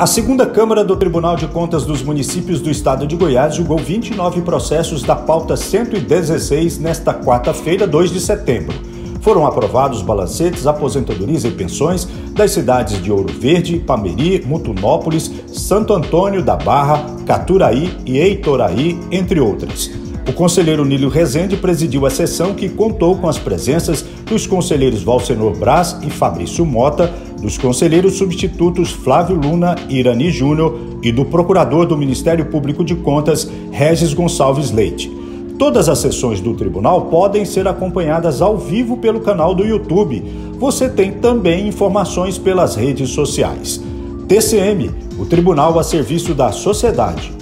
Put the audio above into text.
A segunda Câmara do Tribunal de Contas dos Municípios do Estado de Goiás julgou 29 processos da pauta 116 nesta quarta-feira, 2 de setembro. Foram aprovados balancetes, aposentadorias e pensões das cidades de Ouro Verde, Pameri, Mutunópolis, Santo Antônio da Barra, Caturaí e Eitoraí, entre outras. O conselheiro Nílio Rezende presidiu a sessão que contou com as presenças dos conselheiros Valcenor Braz e Fabrício Mota, dos conselheiros substitutos Flávio Luna e Irani Júnior e do procurador do Ministério Público de Contas, Regis Gonçalves Leite. Todas as sessões do tribunal podem ser acompanhadas ao vivo pelo canal do YouTube. Você tem também informações pelas redes sociais. TCM, o Tribunal a Serviço da Sociedade.